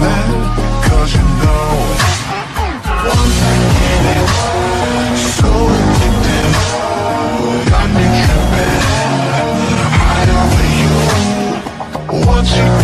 falling Cause you know Once I get it So addicted Got me tripping High over you Once you